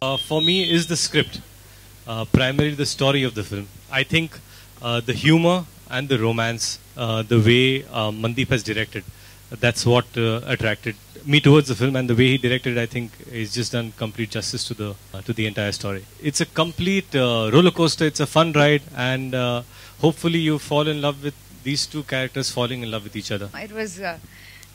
uh, for me is the script, uh, primarily the story of the film. I think uh, the humor and the romance, uh, the way uh, Mandeep has directed, that's what uh, attracted me towards the film. And the way he directed, I think, is just done complete justice to the to the entire story. It's a complete roller coaster. It's a fun ride, and hopefully you fall in love with these two characters falling in love with each other. It was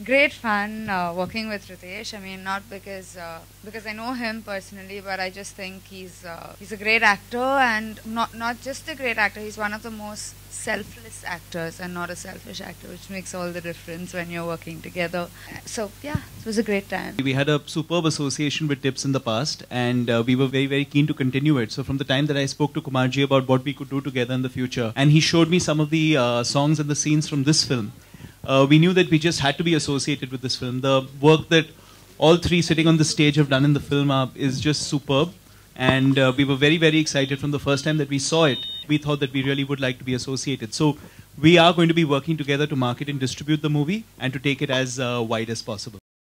great fun uh, working with Riteish. I mean, not because uh, because I know him personally, but I just think he's uh, he's a great actor, and not not just a great actor. He's one of the most selfless actors, and not a selfish actor, which makes all the difference when you're working together. So yeah, it was a great time. We had a superb association with Tips in the past, and uh, we were very, very keen to continue it. So, from the time that I spoke to Kumarji about what we could do together in the future, and he showed me some of the uh, songs and the scenes from this film, uh, we knew that we just had to be associated with this film. The work that all three sitting on the stage have done in the film uh, is just superb, and uh, we were very, very excited from the first time that we saw it. We thought that we really would like to be associated. So, we are going to be working together to market and distribute the movie and to take it as uh, wide as possible.